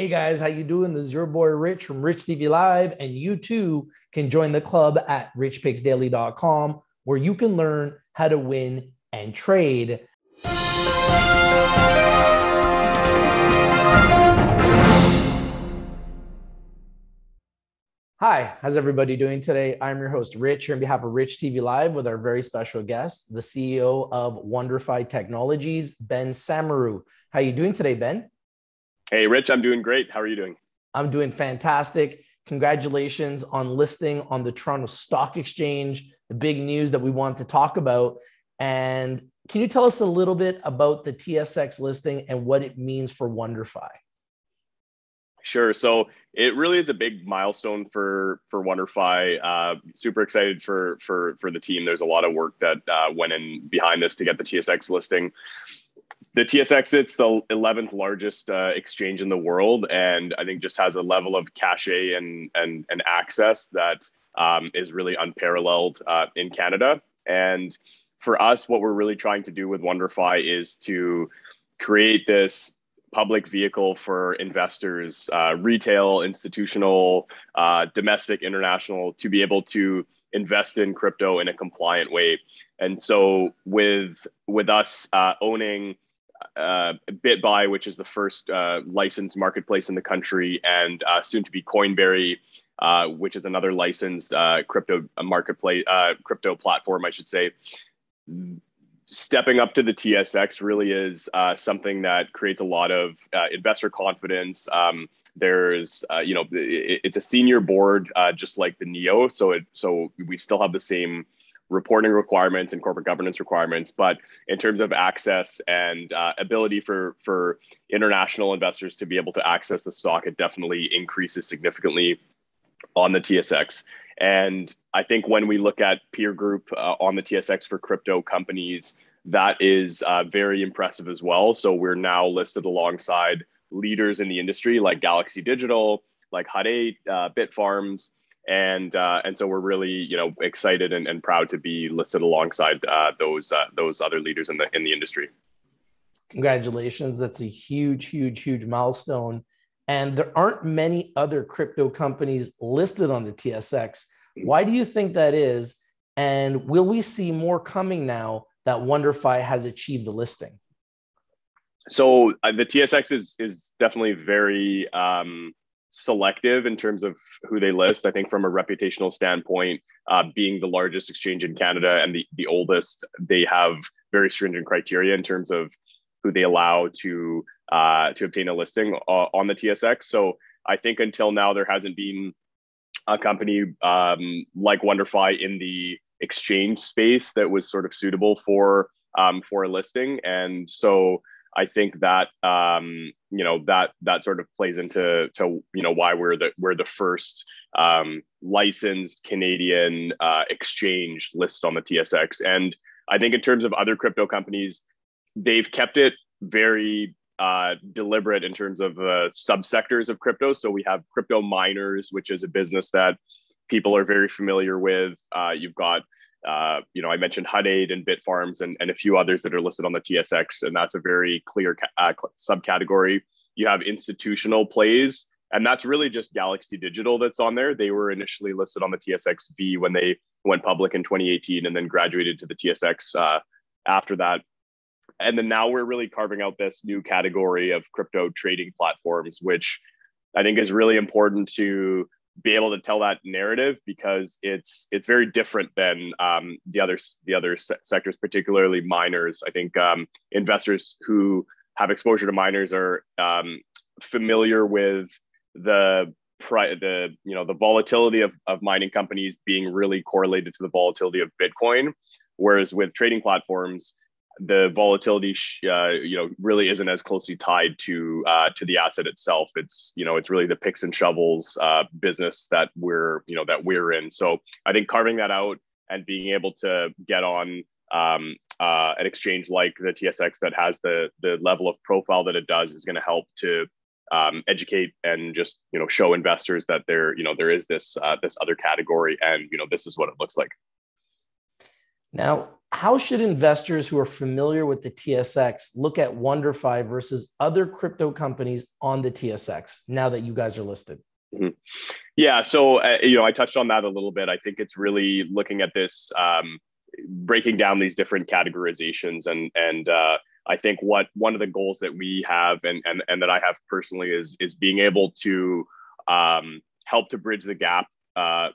Hey guys, how you doing? This is your boy Rich from Rich TV Live, and you too can join the club at richpicksdaily.com where you can learn how to win and trade. Hi, how's everybody doing today? I'm your host, Rich, here on behalf of Rich TV Live with our very special guest, the CEO of WonderFi Technologies, Ben Samaroo. How you doing today, Ben? Hey, Rich, I'm doing great. How are you doing? I'm doing fantastic. Congratulations on listing on the Toronto Stock Exchange, the big news that we want to talk about. And can you tell us a little bit about the TSX listing and what it means for WonderFi? Sure. So it really is a big milestone for for WonderFi. Uh, super excited for for for the team. There's a lot of work that uh, went in behind this to get the TSX listing the TSX it's the 11th largest uh, exchange in the world, and I think just has a level of cachet and and and access that um, is really unparalleled uh, in Canada. And for us, what we're really trying to do with WonderFi is to create this public vehicle for investors, uh, retail, institutional, uh, domestic, international, to be able to invest in crypto in a compliant way. And so, with with us uh, owning uh, BitBuy, which is the first uh, licensed marketplace in the country, and uh, soon to be Coinberry, uh, which is another licensed uh, crypto marketplace, uh, crypto platform, I should say. Stepping up to the TSX really is something that creates a lot of investor confidence. Um, there's, you know, it, it's a senior board, just like the Neo, so it so we still have the same reporting requirements and corporate governance requirements. But in terms of access and uh, ability for for international investors to be able to access the stock, it definitely increases significantly on the TSX. And I think when we look at peer group uh, on the TSX for crypto companies, that is uh, very impressive as well. So we're now listed alongside leaders in the industry like Galaxy Digital, like Hut 8, uh, Bitfarms, and uh, and so we're really you know excited and, and proud to be listed alongside uh, those uh, those other leaders in the in the industry. Congratulations! That's a huge, huge, huge milestone. And there aren't many other crypto companies listed on the TSX. Why do you think that is? And will we see more coming now that WonderFi has achieved the listing? So uh, the TSX is is definitely very um, selective in terms of who they list. I think from a reputational standpoint, uh, being the largest exchange in Canada and the, the oldest, they have very stringent criteria in terms of who they allow to uh, to obtain a listing uh, on the TSX. So I think until now there hasn't been a company um, like WonderFi in the exchange space that was sort of suitable for um, for a listing, and so I think that um, you know that that sort of plays into to you know why we're the we're the first um, licensed Canadian uh, exchange list on the TSX. And I think in terms of other crypto companies, they've kept it very uh, deliberate in terms of uh, subsectors of crypto. So we have crypto miners, which is a business that people are very familiar with. Uh, you've got uh, you know, I mentioned 8 and Bitfarms and, and a few others that are listed on the TSX, and that's a very clear uh, subcategory. You have institutional plays, and that's really just Galaxy Digital that's on there. They were initially listed on the TSXV when they went public in 2018 and then graduated to the TSX uh, after that. And then now we're really carving out this new category of crypto trading platforms, which I think is really important to be able to tell that narrative because it's it's very different than um, the other the other se- sectors, particularly miners. I think um, investors who have exposure to miners are um, familiar with the pri- the you know the volatility of, of mining companies being really correlated to the volatility of Bitcoin, whereas with trading platforms, the volatility, uh, you know, really isn't as closely tied to uh, to the asset itself. It's you know, it's really the picks and shovels uh, business that we're you know that we're in. So I think carving that out and being able to get on um, uh, an exchange like the TSX that has the the level of profile that it does is going to help to um, educate and just you know show investors that there you know there is this uh, this other category and you know this is what it looks like. Now how should investors who are familiar with the TSX look at WonderFi versus other crypto companies on the TSX now that you guys are listed? Mm-hmm. Yeah, so uh, you know, I touched on that a little bit. I think it's really looking at this, um, breaking down these different categorizations, and and uh, I think what one of the goals that we have, and and and that I have personally, is is being able to um, help to bridge the gap uh,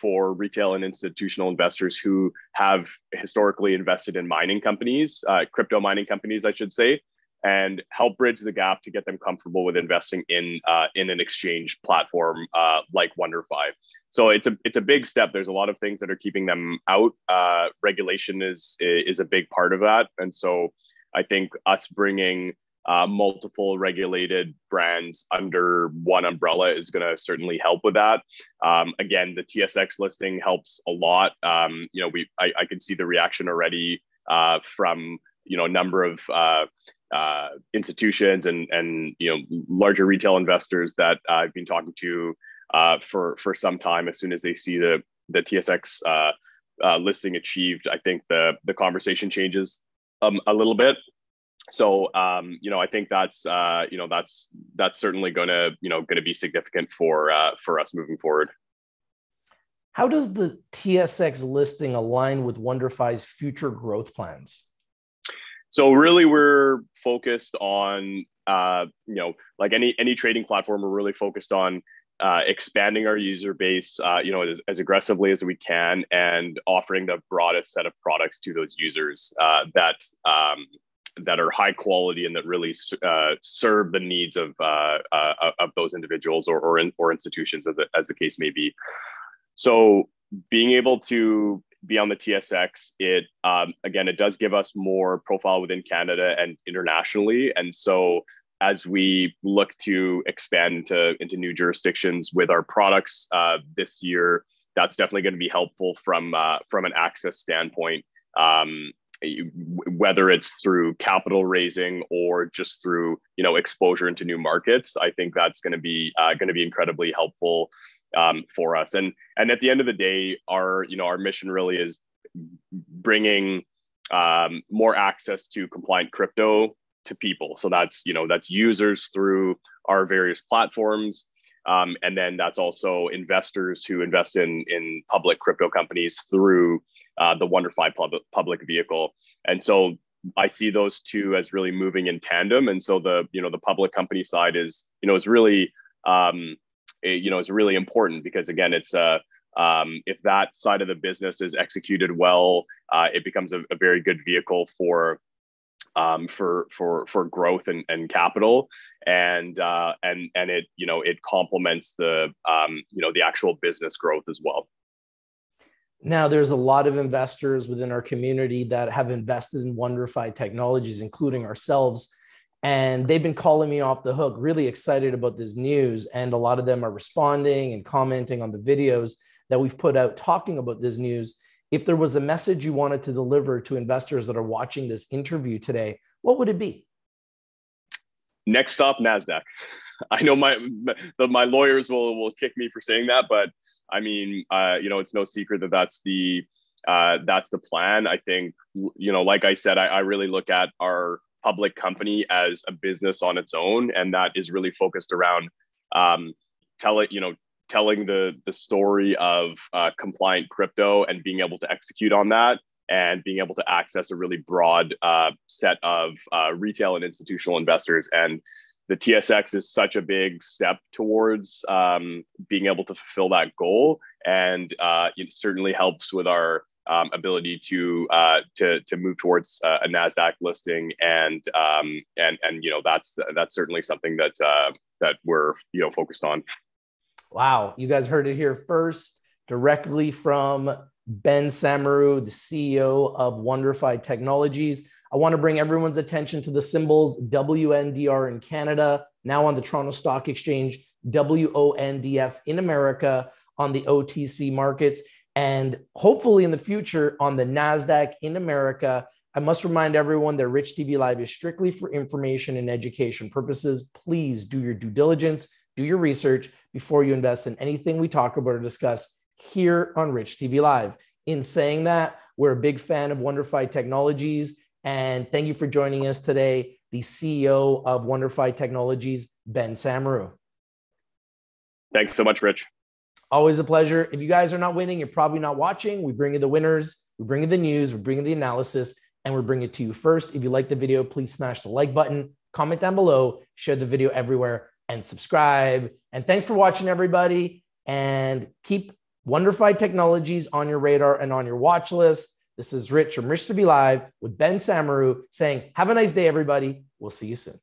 for retail and institutional investors who have historically invested in mining companies, uh, crypto mining companies, I should say, and help bridge the gap to get them comfortable with investing in uh, in an exchange platform uh, like WonderFi. So it's a it's a big step. There's a lot of things that are keeping them out. Uh, regulation is is a big part of that, and so I think us bringing uh, multiple regulated brands under one umbrella is going to certainly help with that. Um, again, the TSX listing helps a lot. Um, you know, we I, I, can see the reaction already uh, from you know a number of uh, uh, institutions and and you know larger retail investors that I've been talking to uh, for for some time. As soon as they see the the TSX uh, uh, listing achieved, I think the the conversation changes um, a little bit so um, you know i think that's uh, you know that's that's certainly going to you know going to be significant for uh, for us moving forward. How does the tsx listing align with wonderfi's future growth plans? So really we're focused on uh, you know like any any trading platform we're really focused on uh, expanding our user base, uh, you know, as, as, aggressively as we can, and offering the broadest set of products to those users uh, that um, that are high quality and that really uh, serve the needs of uh, uh, of those individuals or or, in, or institutions as, as the case may be. So being able to be on the TSX, it um, again it does give us more profile within Canada and internationally, and so as we look to expand into, into new jurisdictions with our products uh, this year, that's definitely going to be helpful from uh, from an access standpoint. Um, whether it's through capital raising or just through you know exposure into new markets i think that's going to be uh, going to be incredibly helpful um, for us. And and at the end of the day our you know our mission really is bringing um, more access to compliant crypto to people. So that's you know that's users through our various platforms um, and then that's also investors who invest in in public crypto companies through uh, the WonderFi public public vehicle. And so I see those two as really moving in tandem. And so the you know the public company side is you know is really um, it, you know is really important because again it's a um, if that side of the business is executed well, uh, it becomes a, a, very good vehicle for um, for for for growth and, and capital, and uh, and and it you know it complements the um, you know the actual business growth as well. Now, there's a lot of investors within our community that have invested in WonderFi technologies, including ourselves. And they've been calling me off the hook, really excited about this news. And a lot of them are responding and commenting on the videos that we've put out talking about this news. If there was a message you wanted to deliver to investors that are watching this interview today, what would it be? Next stop, NASDAQ. I know my my lawyers will will kick me for saying that, but I mean, uh, you know, it's no secret that that's the uh, that's the plan. I think, you know, like I said, I, I really look at our public company as a business on its own, and that is really focused around um, telling, you know, telling the the story of uh, compliant crypto and being able to execute on that and being able to access a really broad uh, set of uh, retail and institutional investors and the tsx is such a big step towards um, being able to fulfill that goal and uh, it certainly helps with our um, ability to uh, to to move towards uh, a Nasdaq listing, and um, and and you know that's that's certainly something that uh, that we're you know focused on. Wow, you guys heard it here first, directly from Ben Samaroo, the CEO of WonderFi Technologies. I want to bring everyone's attention to the symbols WNDR in Canada, now on the Toronto Stock Exchange, WONDF in America on the OTC markets, and hopefully in the future on the NASDAQ in America. I must remind everyone that Rich TV Live is strictly for information and education purposes. Please do your due diligence, do your research before you invest in anything we talk about or discuss here on Rich TV Live. In saying that, We're a big fan of Wonderfi Technologies. And thank you for joining us today, the CEO of Wonderfi Technologies, Ben Samaroo. Thanks so much, Rich. Always a pleasure. If you guys are not winning, you're probably not watching. We bring you the winners, we bring you the news, we bring you the analysis, and we bring it to you first. If you like the video, please smash the like button, comment down below, share the video everywhere, and subscribe. And thanks for watching, everybody. And keep Wonderfi Technologies on your radar and on your watch list. This is Rich from Rich TV Live with Ben Samaroo saying, Have a nice day, everybody. We'll see you soon.